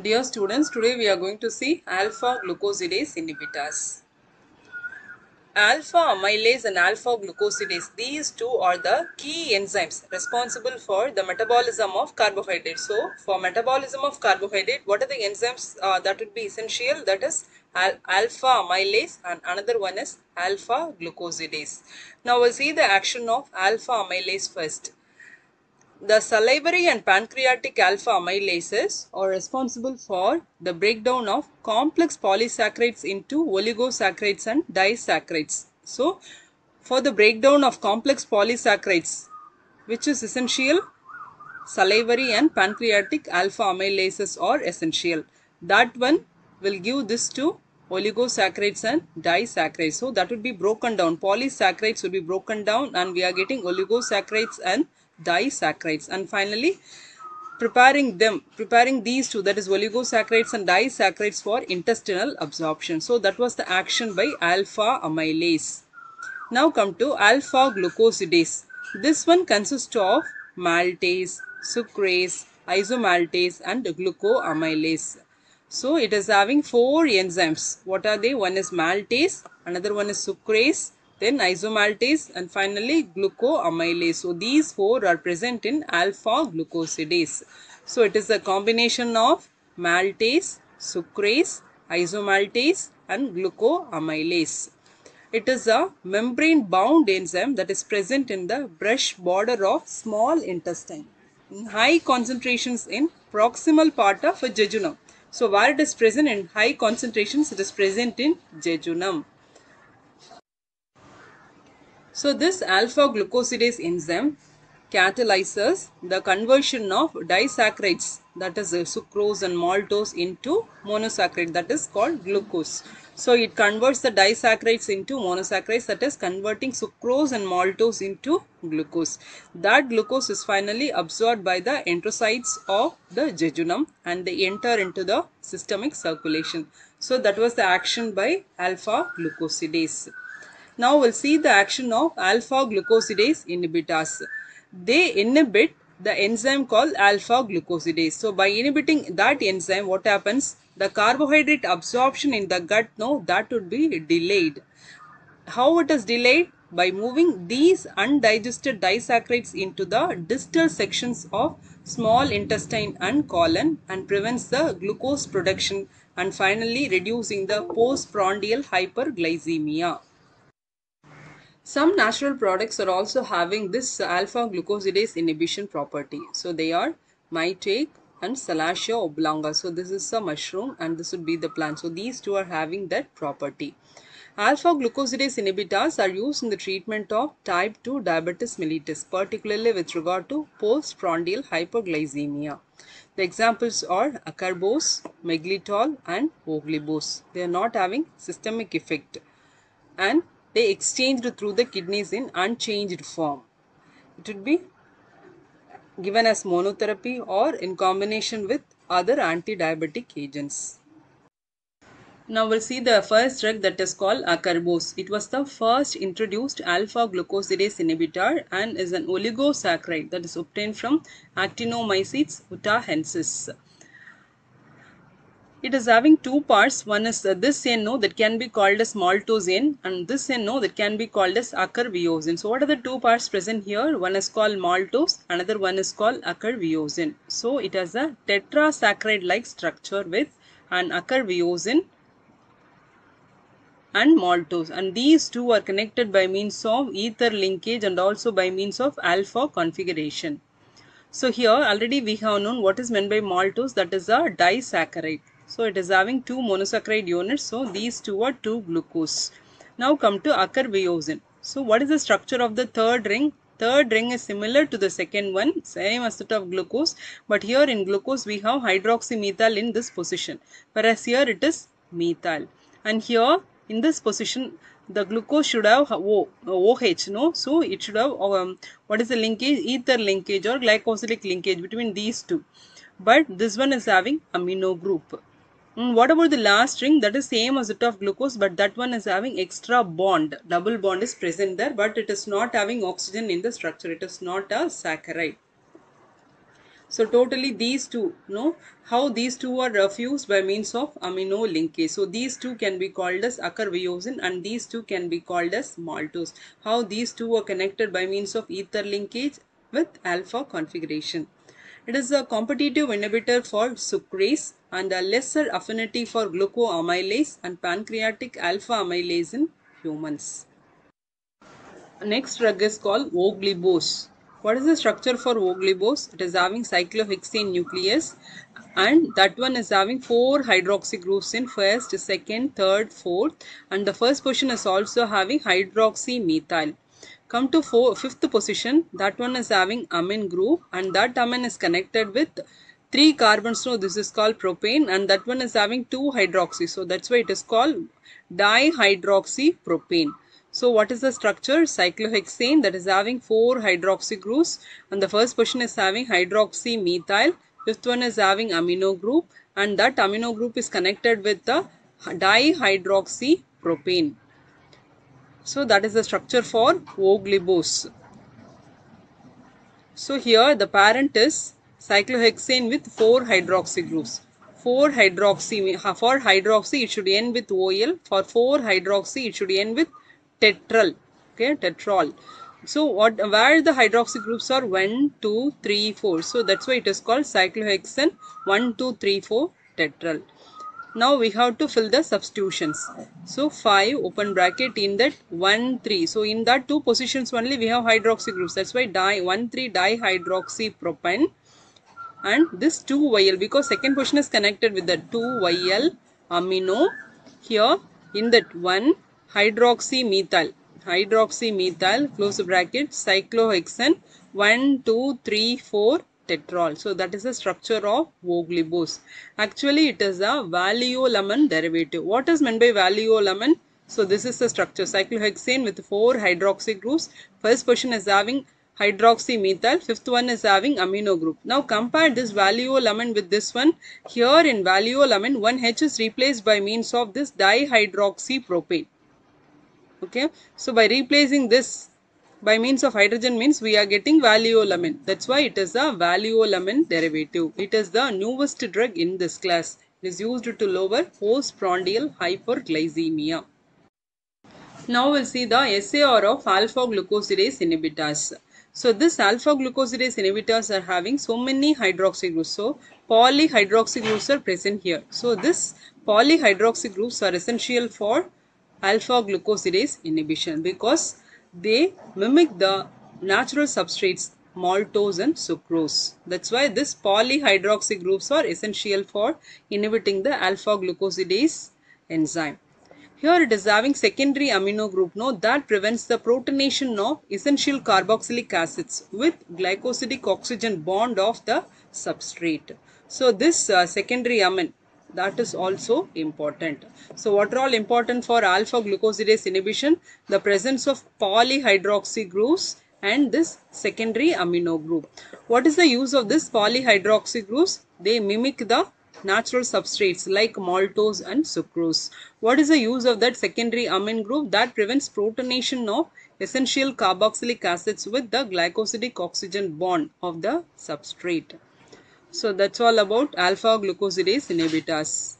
Dear students, today we are going to see alpha glucosidase inhibitors. Alpha amylase and alpha glucosidase, these two are the key enzymes responsible for the metabolism of carbohydrate. So, for metabolism of carbohydrate, what are the enzymes uh, that would be essential? That is al- alpha amylase and another one is alpha glucosidase. Now, we'll see the action of alpha amylase first. The salivary and pancreatic alpha amylases are responsible for the breakdown of complex polysaccharides into oligosaccharides and disaccharides. So, for the breakdown of complex polysaccharides, which is essential, salivary and pancreatic alpha amylases are essential. That one will give this to oligosaccharides and disaccharides. So, that would be broken down. Polysaccharides would be broken down and we are getting oligosaccharides and disaccharides and finally preparing them preparing these two that is oligosaccharides and disaccharides for intestinal absorption. So that was the action by alpha amylase. Now come to alpha glucosidase. This one consists of maltase sucrase isomaltase and glucoamylase. So it is having four enzymes. What are they? One is maltase another one is sucrase then isomaltase and finally glucoamylase. So these four are present in alpha glucosidase. So it is a combination of maltase, sucrase, isomaltase and glucoamylase. It is a membrane bound enzyme that is present in the brush border of small intestine in high concentrations in proximal part of jejunum. So where it is present in high concentrations it is present in jejunum. So this alpha glucosidase enzyme catalyzes the conversion of disaccharides that is uh, sucrose and maltose into monosaccharide that is called glucose. So it converts the disaccharides into monosaccharides that is converting sucrose and maltose into glucose. That glucose is finally absorbed by the enterocytes of the jejunum and they enter into the systemic circulation. So that was the action by alpha glucosidase. Now we'll see the action of alpha glucosidase inhibitors. They inhibit the enzyme called alpha glucosidase. So by inhibiting that enzyme, what happens? The carbohydrate absorption in the gut, no, that would be delayed. How it is delayed? By moving these undigested disaccharides into the distal sections of small intestine and colon and prevents the glucose production and finally reducing the postprandial hyperglycemia. Some natural products are also having this alpha glucosidase inhibition property. So they are maitake and Salacia oblonga. So this is a mushroom and this would be the plant. So these two are having that property. Alpha glucosidase inhibitors are used in the treatment of type 2 diabetes mellitus, particularly with regard to postprandial hyperglycemia. The examples are acarbose, miglitol and voglibose. They are not having systemic effect and they exchanged through the kidneys in unchanged form. It would be given as monotherapy or in combination with other anti-diabetic agents. Now we'll see the first drug that is called acarbose. It was the first introduced alpha glucosidase inhibitor and is an oligosaccharide that is obtained from Actinomycetes utahensis. It is having two parts. One is uh, this NO that can be called as maltosane and this NO that can be called as acarviosine. So what are the two parts present here? One is called maltose, another one is called acarviosine. So it has a tetrasaccharide like structure with an acarviosine and maltose and these two are connected by means of ether linkage and also by means of alpha configuration. So here already we have known what is meant by maltose that is a disaccharide. So it is having two monosaccharide units. So these two are 2 glucose. Now come to acarviosine. So what is the structure of the third ring? Third ring is similar to the second one, same as that of glucose. But here in glucose we have hydroxymethyl in this position. Whereas here it is methyl. And here in this position the glucose should have o, OH no so it should have um, what is the linkage ether linkage or glycosylic linkage between these two but this one is having amino group Mm, what about the last ring that is same as that of glucose but that one is having extra bond double bond is present there but it is not having oxygen in the structure it is not a saccharide So totally these two, know how these two are fused by means of amino linkage. So these two can be called as acarviosin and these two can be called as maltose. How these two are connected by means of ether linkage with alpha configuration. It is a competitive inhibitor for sucrase and a lesser affinity for glucoamylase and pancreatic alpha amylase in humans. Next drug is called voglibose. What is the structure for voglibose? It is having cyclohexane nucleus and that one is having 4 hydroxy groups in first, second, third, fourth and the first position is also having hydroxy methyl. Come to four, fifth position, that one is having amine group and that amine is connected with 3 carbons. So this is called propane and that one is having 2 hydroxy. So that's why it is called dihydroxy propane. So what is the structure? Cyclohexane that is having 4 hydroxy groups and the first position is having hydroxy methyl. Fifth one is having amino group and that amino group is connected with the dihydroxy propane. So that is the structure for voglibose. So here the parent is cyclohexane with 4 hydroxy groups. 4 hydroxy, for hydroxy it should end with OL. For 4 hydroxy it should end with tetral okay tetrol so what where the hydroxy groups are 1 2 3 4 so that's why it is called cyclohexane 1 2 3 4 tetral now we have to fill the substitutions. So 5 open bracket in that 1 3 so in that two positions only we have hydroxy groups that's why di 1 3 dihydroxy propane and this 2yl because second position is connected with the 2yl amino. Here in that 1 hydroxymethyl. Hydroxymethyl close bracket cyclohexane. 1 2 3 4 tetrol. So that is the structure of voglibose actually it is a valiolamine derivative. What is meant by valiolamine so this is the structure. Cyclohexane with four hydroxy groups. First position is having hydroxymethyl. Fifth one is having amino group. Now compare this valiolamine with this one. Here in valiolamine one h is replaced by means of this dihydroxypropane. Okay? So by replacing this by means of hydrogen means we are getting valiolamine that's why it is a valiolamine derivative. It is the newest drug in this class. It is used to lower postprandial hyperglycemia. Now we'll see the SAR of alpha glucosidase inhibitors. So this alpha glucosidase inhibitors are having so many hydroxy groups so polyhydroxy groups are present here. So this polyhydroxy groups are essential for alpha glucosidase inhibition because they mimic the natural substrates maltose and sucrose. That's why this polyhydroxy groups are essential for inhibiting the alpha glucosidase enzyme. Here it is having secondary amino group no that prevents the protonation of essential carboxylic acids with glycosidic oxygen bond of the substrate. So this uh, secondary amine that is also important. So what are all important for alpha glucosidase inhibition? The presence of polyhydroxy groups and this secondary amino group. What is the use of this polyhydroxy groups? They mimic the natural substrates like maltose and sucrose. What is the use of that secondary amine group? That prevents protonation of essential carboxylic acids with the glycosidic oxygen bond of the substrate. So that's all about alpha glucosidase inhibitors.